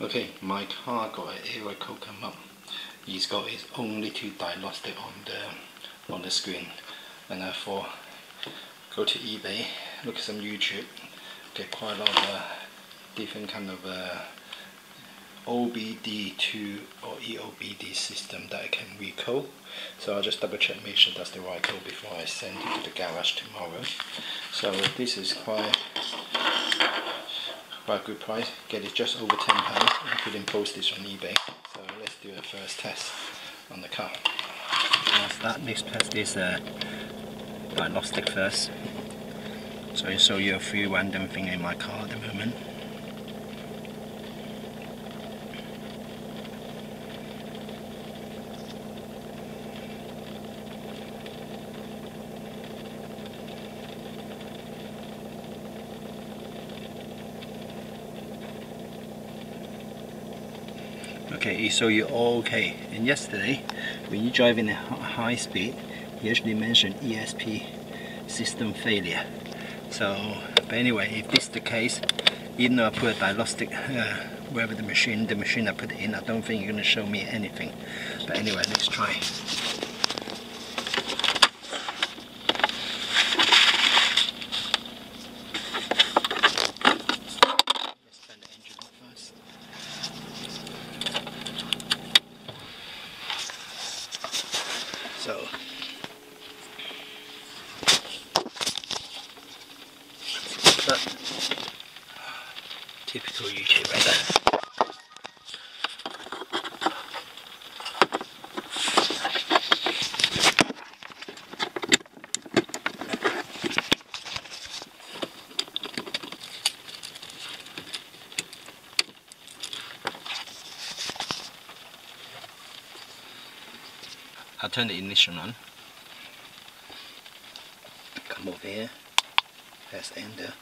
Okay, my car got an error code come up. He's got his only two diagnostic on the on the screen, and I thought go to eBay, look at some YouTube, get quite a lot of uh, different kind of uh, OBD2 or EOBD system that I can recode. So I'll just double check, make sure that's the right code before I send it to the garage tomorrow. So this is quite quite a good price. Get it just over ten pounds, including postage on eBay. So let's do a first test on the car. Let's start this test is uh, diagnostic first. So I show you a few random thing in my car at the moment. Okay, so you're okay. And yesterday, when you drive in a high speed, you actually mentioned ESP system failure. So, but anyway, if this is the case, even though I put a diagnostic uh, wherever the machine, the machine I put it in, I don't think you're to show me anything. But anyway, let's try. So. Typical YouTube right I'll turn the ignition on. Come over here. Press enter.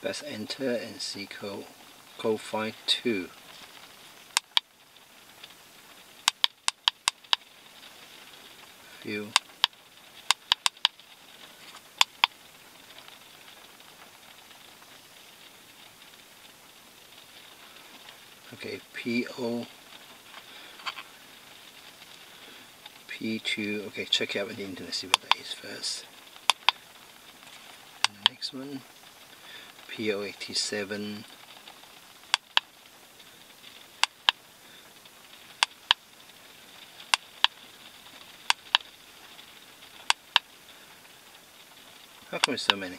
Press enter and see code code find two. View. Okay, PO P2, okay, check out with the internet, see what that is first. And the next one, PO87. How come there's so many?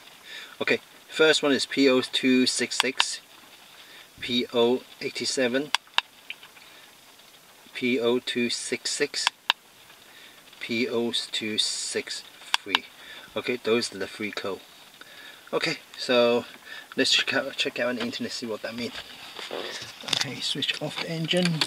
Okay, first one is PO266, PO87, PO266, POs 263 okay those are the free code. Okay so let's check out check out on the internet see what that means. Okay switch off the engine